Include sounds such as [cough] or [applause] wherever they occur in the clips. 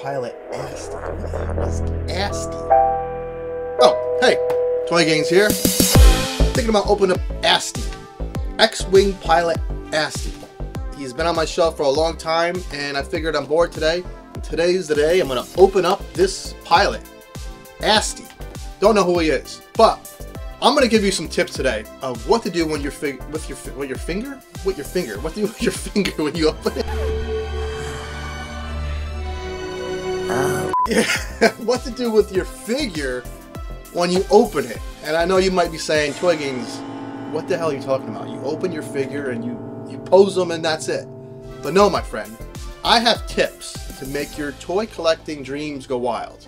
pilot Asti? Oh, hey, Toy Gains here. Thinking about opening up Asti. X-Wing pilot Asti. He's been on my shelf for a long time, and I figured I'm bored today. Today's the day I'm gonna open up this pilot, Asti. Don't know who he is, but I'm gonna give you some tips today of what to do when you're fig- with your with your finger, with your finger, what do [laughs] with your finger when you open it. [laughs] What to do with your figure when you open it. And I know you might be saying, Gains, what the hell are you talking about? You open your figure and you you pose them and that's it. But no, my friend, I have tips to make your toy collecting dreams go wild,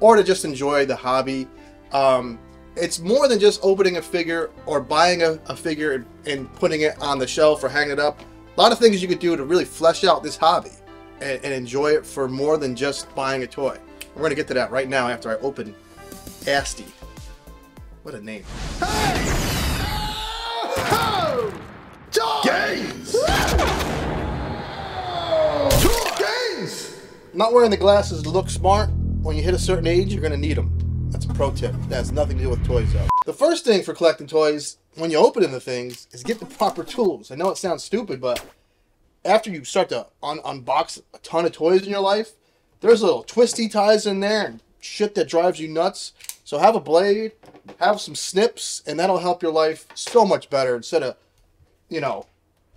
or to just enjoy the hobby. Um, it's more than just opening a figure or buying a, a figure and, and putting it on the shelf or hanging it up. A lot of things you could do to really flesh out this hobby and, and enjoy it for more than just buying a toy. We're gonna get to that right now after I open Asti. What a name. Gains! Gains! Not wearing the glasses to look smart. When you hit a certain age, you're gonna need them. That's a pro tip. That has nothing to do with toys, though. The first thing for collecting toys, when you open in the things, is get the proper tools. I know it sounds stupid, but after you start to un- unbox a ton of toys in your life, there's little twisty ties in there and shit that drives you nuts. So have a blade, have some snips, and that'll help your life so much better instead of, you know,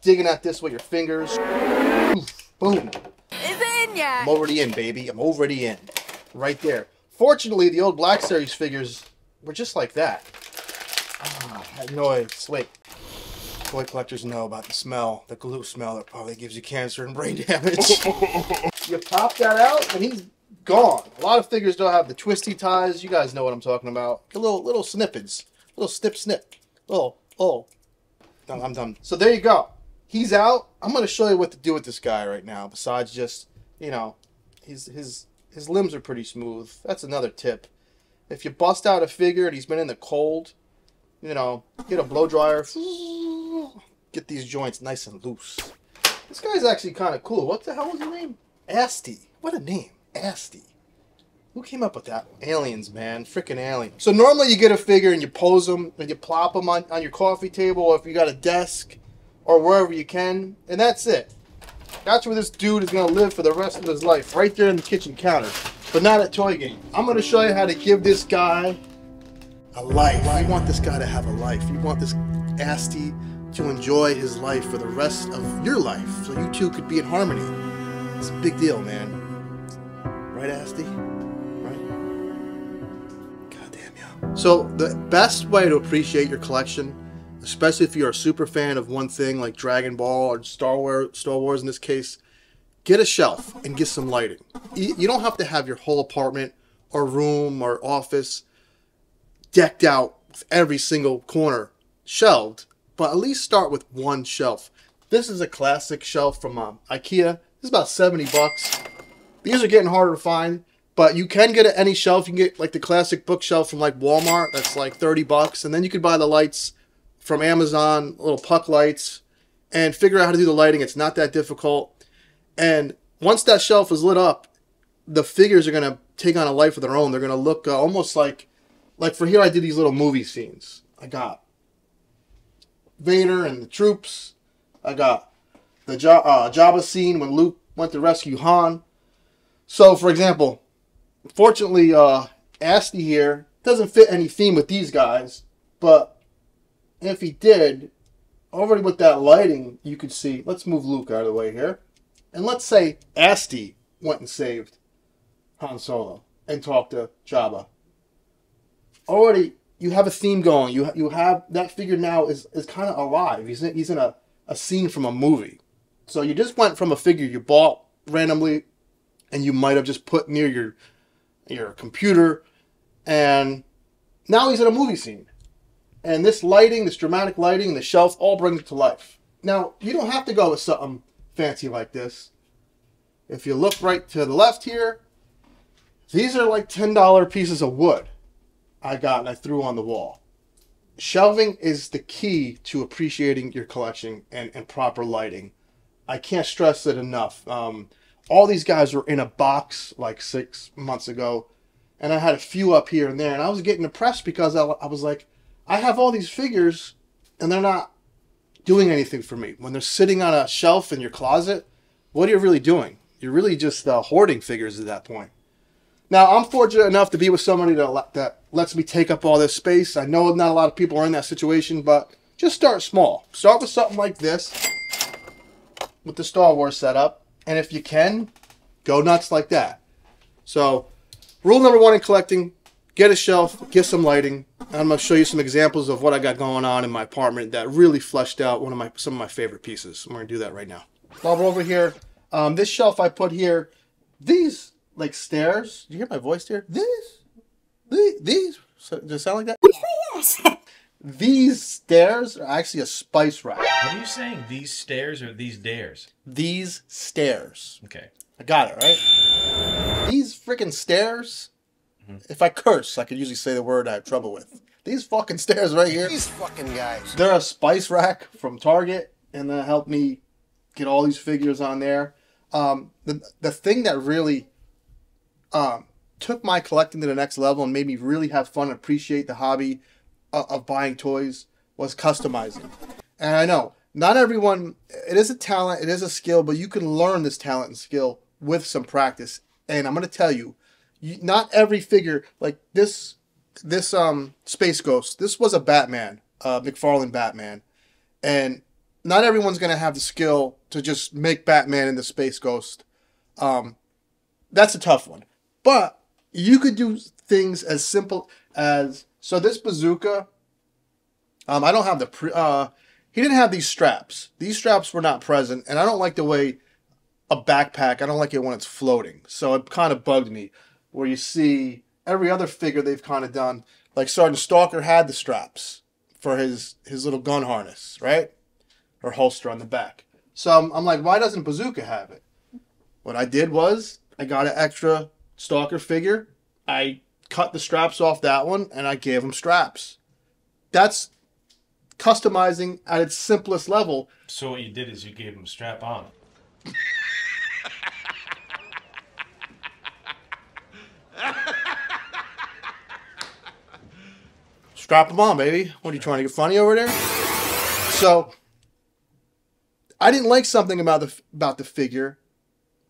digging at this with your fingers. Oof, boom. Is it in yet? I'm already in, baby. I'm already in. Right there. Fortunately, the old Black Series figures were just like that. Ah, I had no idea. Wait. Toy collectors know about the smell, the glue smell that probably gives you cancer and brain [laughs] damage. [laughs] you pop that out, and he's gone. A lot of figures don't have the twisty ties. You guys know what I'm talking about. A little little snippets, little snip snip, Oh, oh. I'm done. So there you go. He's out. I'm gonna show you what to do with this guy right now. Besides just you know, his his his limbs are pretty smooth. That's another tip. If you bust out a figure and he's been in the cold, you know, get a blow dryer, get these joints nice and loose. This guy's actually kind of cool. What the hell was his name? Asti. What a name. Asti. Who came up with that? Aliens, man. Freaking aliens. So normally you get a figure and you pose them and you plop them on, on your coffee table or if you got a desk or wherever you can. And that's it. That's where this dude is going to live for the rest of his life. Right there in the kitchen counter. But not at Toy Game. I'm going to show you how to give this guy a life. You want this guy to have a life. You want this Asti to enjoy his life for the rest of your life. So you two could be in harmony. It's a big deal, man. Right, Asti? Right? God damn you. So the best way to appreciate your collection, especially if you're a super fan of one thing like Dragon Ball or Star Wars, Star Wars in this case, get a shelf and get some lighting. You don't have to have your whole apartment or room or office decked out with every single corner shelved, but at least start with one shelf. This is a classic shelf from um, IKEA. This is about 70 bucks. These are getting harder to find, but you can get at any shelf. You can get like the classic bookshelf from like Walmart. That's like 30 bucks. And then you could buy the lights from Amazon, little puck lights, and figure out how to do the lighting. It's not that difficult. And once that shelf is lit up, the figures are going to take on a life of their own. They're going to look uh, almost like, like for here, I did these little movie scenes. I got Vader and the troops. I got the ja- uh, Jabba scene when Luke went to rescue Han. So, for example, fortunately, uh, Asti here doesn't fit any theme with these guys, but if he did, already with that lighting, you could see. Let's move Luke out of the way here, and let's say Asti went and saved Han Solo and talked to Jabba. Already, you have a theme going. You you have that figure now is is kind of alive. He's in, he's in a, a scene from a movie. So you just went from a figure you bought randomly, and you might have just put near your your computer, and now he's in a movie scene. And this lighting, this dramatic lighting, the shelf all brings it to life. Now you don't have to go with something fancy like this. If you look right to the left here, these are like ten dollar pieces of wood. I got and I threw on the wall. Shelving is the key to appreciating your collection and, and proper lighting. I can't stress it enough. Um, all these guys were in a box like six months ago, and I had a few up here and there, and I was getting depressed because I, I was like, I have all these figures, and they're not doing anything for me. When they're sitting on a shelf in your closet, what are you really doing? You're really just uh, hoarding figures at that point. Now, I'm fortunate enough to be with somebody that, that lets me take up all this space. I know not a lot of people are in that situation, but just start small. Start with something like this, with the Star Wars setup, and if you can, go nuts like that. So, rule number one in collecting get a shelf, get some lighting. I'm going to show you some examples of what I got going on in my apartment that really fleshed out one of my some of my favorite pieces. I'm going to do that right now. While we're over here, um, this shelf I put here, these like stairs. Do you hear my voice here? These, these, these. So, does it sound like that? Yes. [laughs] These stairs are actually a spice rack. What are you saying? These stairs or these dares? These stairs. Okay. I got it, right? These freaking stairs. If I curse, I could usually say the word I have trouble with. These fucking stairs right here. These fucking guys. They're a spice rack from Target, and that helped me get all these figures on there. Um, the the thing that really um, took my collecting to the next level and made me really have fun and appreciate the hobby of, of buying toys was customizing. And I know not everyone. It is a talent, it is a skill, but you can learn this talent and skill with some practice. And I'm gonna tell you, you not every figure like this. This um Space Ghost. This was a Batman, uh, McFarlane Batman, and not everyone's gonna have the skill to just make Batman into Space Ghost. Um, that's a tough one. But you could do things as simple as so this bazooka. Um, I don't have the pre. Uh, he didn't have these straps. These straps were not present, and I don't like the way a backpack. I don't like it when it's floating. So it kind of bugged me. Where you see every other figure they've kind of done, like Sergeant Stalker had the straps for his his little gun harness, right, or holster on the back. So I'm, I'm like, why doesn't Bazooka have it? What I did was I got an extra Stalker figure. I cut the straps off that one and I gave him straps. That's customizing at its simplest level. So what you did is you gave him strap on. Strap them on, baby. What are you trying to get funny over there? So I didn't like something about the about the figure.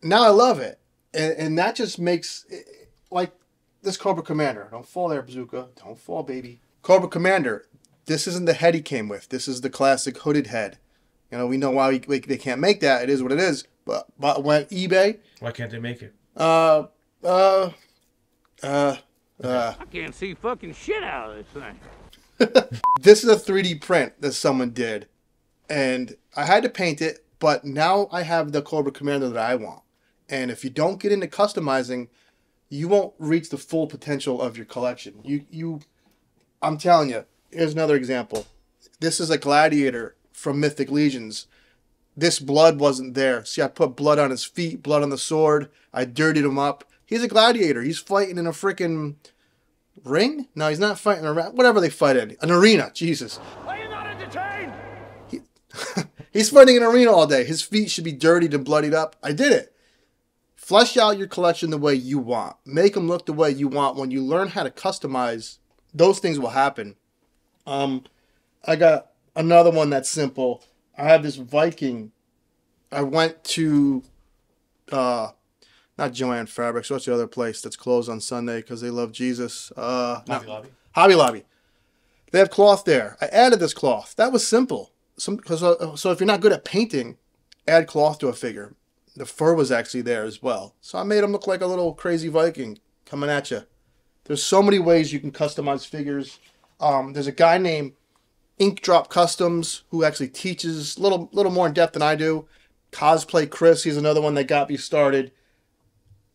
Now I love it, and, and that just makes like this Cobra Commander. Don't fall there, Bazooka. Don't fall, baby. Cobra Commander. This isn't the head he came with. This is the classic hooded head. You know, we know why we, we, they can't make that. It is what it is. But but when eBay, Why can't they make it? uh, uh, uh, uh. I can't see fucking shit out of this thing. [laughs] This is a 3D print that someone did, and I had to paint it. But now I have the Cobra Commander that I want. And if you don't get into customizing, you won't reach the full potential of your collection. You you, I'm telling you. Here's another example. This is a gladiator from Mythic Legions. This blood wasn't there. See, I put blood on his feet, blood on the sword. I dirtied him up. He's a gladiator. He's fighting in a freaking ring. No, he's not fighting around. Whatever they fight in, an arena. Jesus. Are you not entertained? [laughs] He's fighting an arena all day. His feet should be dirtied and bloodied up. I did it. Flesh out your collection the way you want. Make them look the way you want. When you learn how to customize, those things will happen. Um, I got another one that's simple. I have this Viking. I went to, uh, not Joann Fabrics. What's the other place that's closed on Sunday because they love Jesus? Uh, no. Hobby Lobby. Hobby Lobby. They have cloth there. I added this cloth. That was simple. Some, uh, so if you're not good at painting, add cloth to a figure. The fur was actually there as well. So I made him look like a little crazy Viking coming at you. There's so many ways you can customize figures. Um, there's a guy named Ink Drop Customs who actually teaches a little, little more in depth than I do. Cosplay Chris, he's another one that got me started.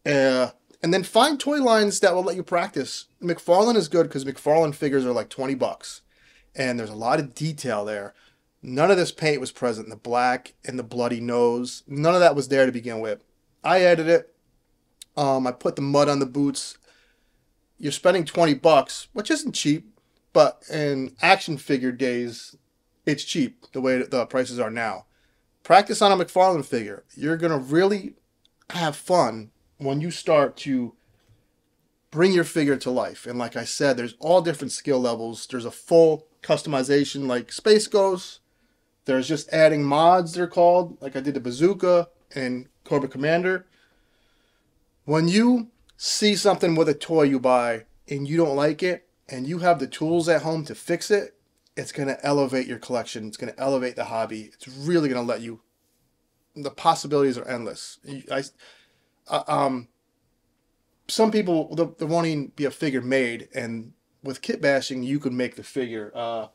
Uh, and then find toy lines that will let you practice. McFarlane is good because McFarlane figures are like 20 bucks. And there's a lot of detail there. None of this paint was present. In the black and the bloody nose. None of that was there to begin with. I added it. Um, I put the mud on the boots. You're spending 20 bucks, which isn't cheap, but in action figure days, it's cheap the way the prices are now. Practice on a McFarlane figure. You're going to really have fun when you start to bring your figure to life. And like I said, there's all different skill levels. There's a full customization like Space Ghost. There's just adding mods, they're called, like I did the Bazooka and Cobra Commander. When you see something with a toy you buy and you don't like it, and you have the tools at home to fix it, it's going to elevate your collection. It's going to elevate the hobby. It's really going to let you. The possibilities are endless. I, uh, um, some people there won't even be a figure made, and with kit bashing, you could make the figure. Uh,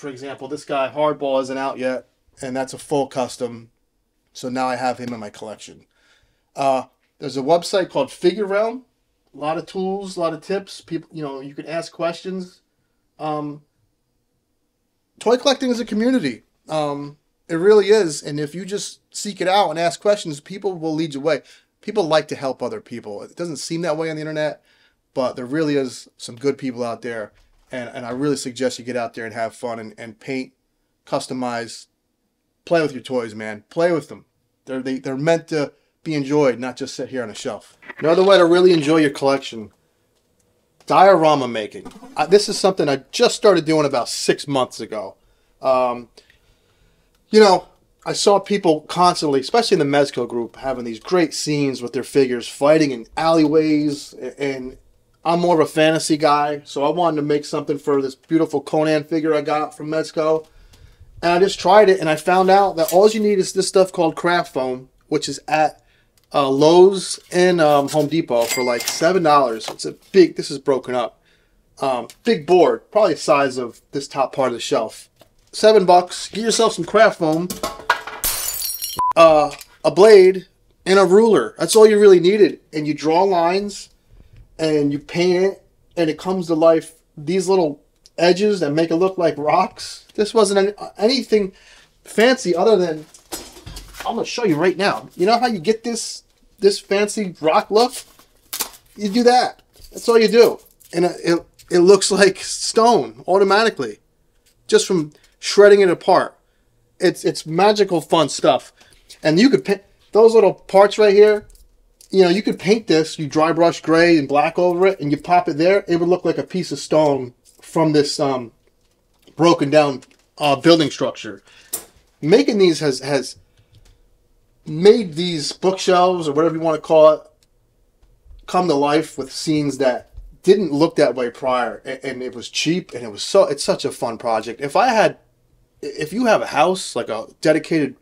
for example, this guy Hardball isn't out yet, and that's a full custom. So now I have him in my collection. Uh, there's a website called Figure Realm. A lot of tools, a lot of tips. People, you know, you can ask questions. Um, toy collecting is a community. Um, it really is, and if you just seek it out and ask questions, people will lead you away. People like to help other people. It doesn't seem that way on the internet, but there really is some good people out there, and, and I really suggest you get out there and have fun and, and paint, customize, play with your toys, man. Play with them. They're they, they're meant to be enjoyed, not just sit here on a shelf. Another way to really enjoy your collection diorama making. Uh, this is something I just started doing about six months ago. Um, you know, I saw people constantly, especially in the Mezco group, having these great scenes with their figures fighting in alleyways. And I'm more of a fantasy guy, so I wanted to make something for this beautiful Conan figure I got from Mezco. And I just tried it, and I found out that all you need is this stuff called craft foam, which is at uh, Lowe's and um, Home Depot for like seven dollars. It's a big. This is broken up. Um, big board, probably the size of this top part of the shelf. Seven bucks. Get yourself some craft foam, uh, a blade, and a ruler. That's all you really needed. And you draw lines, and you paint it, and it comes to life. These little edges that make it look like rocks. This wasn't any, anything fancy other than I'm gonna show you right now. You know how you get this this fancy rock look? You do that. That's all you do, and it it, looks like stone automatically, just from shredding it apart. It's it's magical fun stuff, and you could paint those little parts right here. You know, you could paint this. You dry brush gray and black over it, and you pop it there. It would look like a piece of stone from this um, broken down uh, building structure. Making these has has made these bookshelves or whatever you want to call it come to life with scenes that didn't look that way prior and, and it was cheap and it was so it's such a fun project if i had if you have a house like a dedicated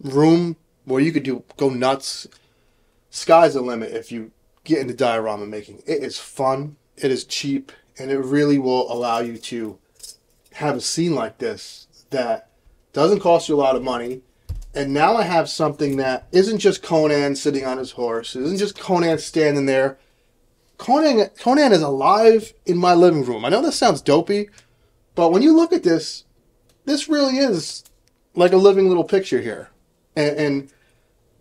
room where you could do go nuts sky's the limit if you get into diorama making it is fun it is cheap and it really will allow you to have a scene like this that doesn't cost you a lot of money and now I have something that isn't just Conan sitting on his horse. It isn't just Conan standing there. Conan Conan is alive in my living room. I know this sounds dopey, but when you look at this, this really is like a living little picture here. And, and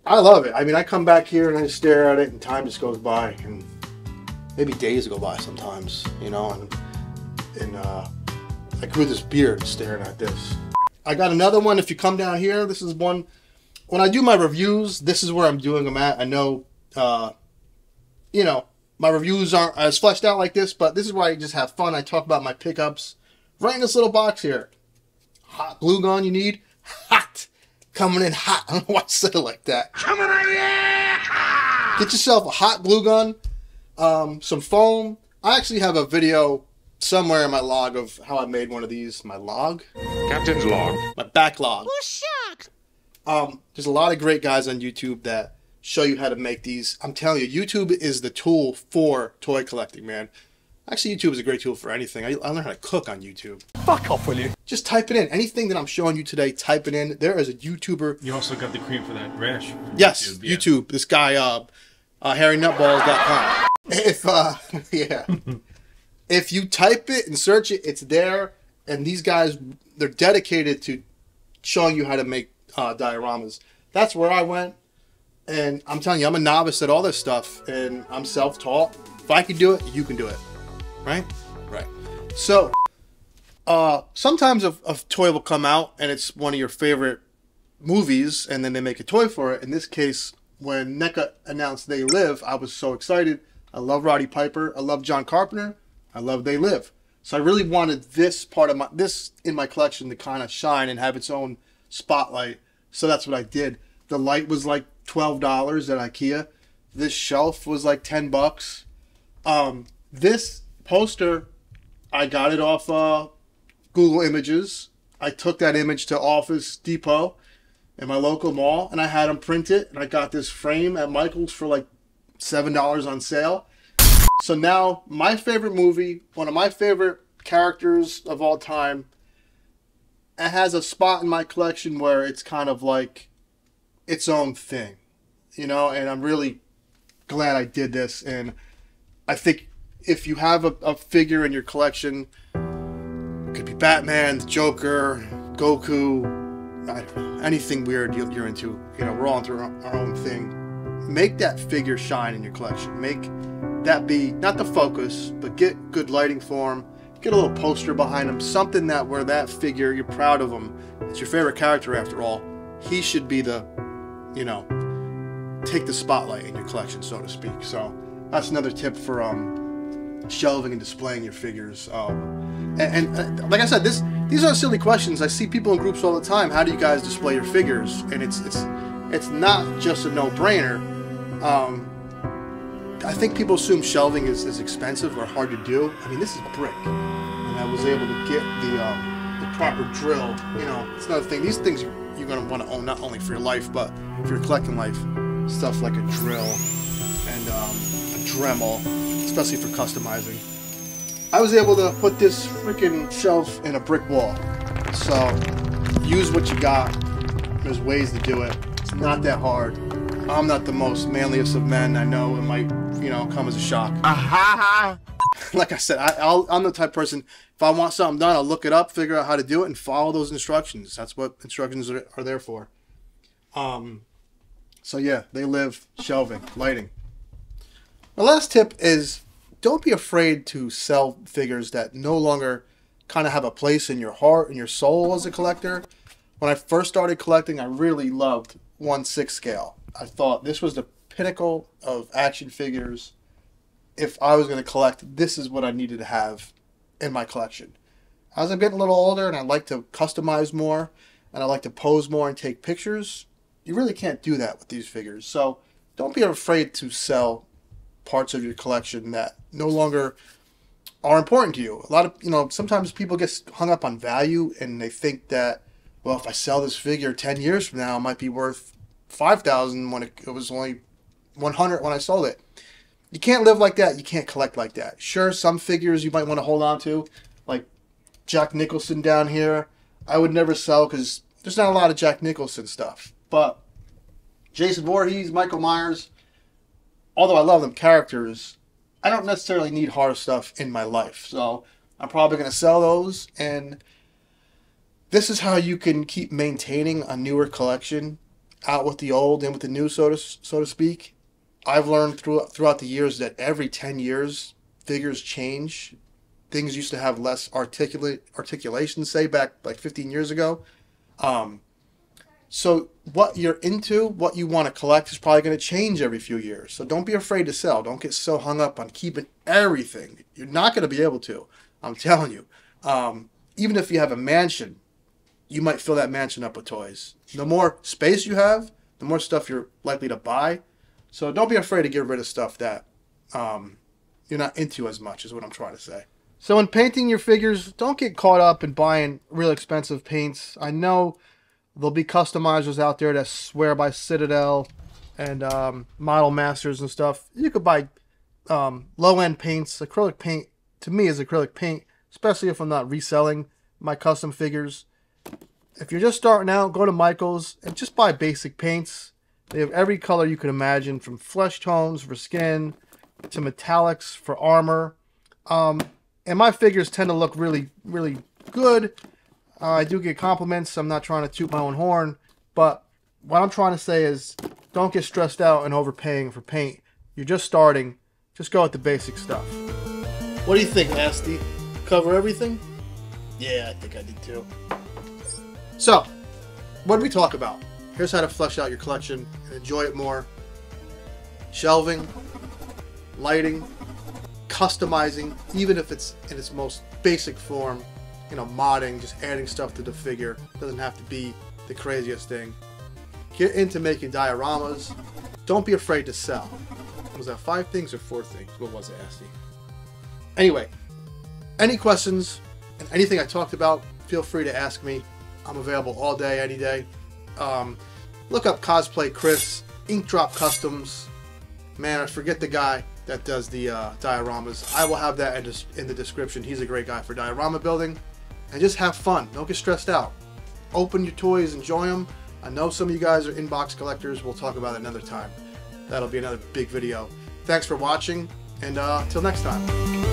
I love it. I mean, I come back here and I stare at it, and time just goes by, and maybe days go by sometimes, you know. And, and uh, I grew this beard staring at this. I got another one. If you come down here, this is one. When I do my reviews, this is where I'm doing them at. I know, uh, you know, my reviews aren't as fleshed out like this, but this is where I just have fun. I talk about my pickups right in this little box here. Hot glue gun you need? Hot. Coming in hot. [laughs] I don't know why I said it like that. Coming at ya! Get yourself a hot glue gun, um, some foam. I actually have a video somewhere in my log of how I made one of these. My log? Captain's log. My backlog. Um, there's a lot of great guys on YouTube that show you how to make these. I'm telling you, YouTube is the tool for toy collecting, man. Actually, YouTube is a great tool for anything. I, I learned how to cook on YouTube. Fuck off, will you? Just type it in. Anything that I'm showing you today, type it in. There is a YouTuber. You also got the cream for that rash. from Yes, yeah. YouTube. This guy, uh, uh, HarryNutballs.com. If, uh, [laughs] yeah. [laughs] if you type it and search it, it's there. And these guys, they're dedicated to showing you how to make uh, dioramas. That's where I went. And I'm telling you, I'm a novice at all this stuff. And I'm self taught. If I can do it, you can do it. Right? Right. So, uh, sometimes a, a toy will come out and it's one of your favorite movies and then they make a toy for it. In this case, when NECA announced They Live, I was so excited. I love Roddy Piper. I love John Carpenter. I love They Live. So I really wanted this part of my this in my collection to kind of shine and have its own spotlight. So that's what I did. The light was like twelve dollars at IKEA. This shelf was like ten bucks. Um, this poster, I got it off uh, Google Images. I took that image to Office Depot in my local mall and I had them print it and I got this frame at Michael's for like seven dollars on sale. So now my favorite movie, one of my favorite characters of all time, it has a spot in my collection where it's kind of like its own thing. You know, and I'm really glad I did this and I think if you have a, a figure in your collection, it could be Batman, the Joker, Goku, anything weird you- you're into. You know, we're all into our own thing. Make that figure shine in your collection. Make that be not the focus, but get good lighting for him. Get a little poster behind him, something that where that figure you're proud of him. It's your favorite character after all. He should be the, you know, take the spotlight in your collection, so to speak. So that's another tip for um, shelving and displaying your figures. Um, and, and uh, like I said, this these are silly questions. I see people in groups all the time. How do you guys display your figures? And it's it's it's not just a no-brainer. Um, I think people assume shelving is, is expensive or hard to do. I mean, this is brick, and I was able to get the um, the proper drill. You know, it's another thing. These things you're going to want to own not only for your life, but if you're collecting life, stuff like a drill and um, a Dremel, especially for customizing. I was able to put this freaking shelf in a brick wall. So use what you got. There's ways to do it. It's not that hard. I'm not the most manliest of men. I know it might, you know, come as a shock. [laughs] like I said, I, I'll, I'm the type of person. If I want something done, I'll look it up, figure out how to do it, and follow those instructions. That's what instructions are, are there for. Um, so yeah, they live shelving, lighting. My last tip is don't be afraid to sell figures that no longer kind of have a place in your heart and your soul as a collector. When I first started collecting, I really loved 1 6 scale. I thought this was the pinnacle of action figures. If I was going to collect, this is what I needed to have in my collection. As I'm getting a little older and I like to customize more and I like to pose more and take pictures, you really can't do that with these figures. So don't be afraid to sell parts of your collection that no longer are important to you. A lot of, you know, sometimes people get hung up on value and they think that, well, if I sell this figure 10 years from now, it might be worth 5000 when it, it was only 100 when I sold it. You can't live like that. You can't collect like that. Sure, some figures you might want to hold on to, like Jack Nicholson down here. I would never sell because there's not a lot of Jack Nicholson stuff. But Jason Voorhees, Michael Myers, although I love them characters, I don't necessarily need hard stuff in my life. So I'm probably going to sell those. And this is how you can keep maintaining a newer collection out with the old and with the new, so to, so to speak. I've learned through, throughout the years that every 10 years, figures change. Things used to have less articulate articulation, say back like 15 years ago. Um, so what you're into, what you want to collect is probably going to change every few years. So don't be afraid to sell. Don't get so hung up on keeping everything. You're not going to be able to. I'm telling you. Um, even if you have a mansion, you might fill that mansion up with toys. The more space you have, the more stuff you're likely to buy. So don't be afraid to get rid of stuff that um, you're not into as much, is what I'm trying to say. So in painting your figures, don't get caught up in buying real expensive paints. I know there'll be customizers out there that swear by Citadel and um, Model Masters and stuff. You could buy um, low end paints. Acrylic paint to me is acrylic paint, especially if I'm not reselling my custom figures. If you're just starting out, go to Michael's and just buy basic paints. They have every color you can imagine, from flesh tones for skin to metallics for armor. Um, and my figures tend to look really, really good. Uh, I do get compliments. I'm not trying to toot my own horn, but what I'm trying to say is don't get stressed out and overpaying for paint. You're just starting. Just go with the basic stuff. What do you think, Nasty? Cover everything? Yeah, I think I did too. So, what did we talk about? Here's how to flesh out your collection and enjoy it more. Shelving, lighting, customizing, even if it's in its most basic form, you know, modding, just adding stuff to the figure. Doesn't have to be the craziest thing. Get into making dioramas. Don't be afraid to sell. Was that five things or four things? What was it, Asti? Anyway, any questions and anything I talked about, feel free to ask me. I'm available all day, any day. Um, look up Cosplay Chris, Ink Drop Customs. Man, I forget the guy that does the uh, dioramas. I will have that in, in the description. He's a great guy for diorama building. And just have fun. Don't get stressed out. Open your toys, enjoy them. I know some of you guys are inbox collectors. We'll talk about it another time. That'll be another big video. Thanks for watching, and uh, till next time.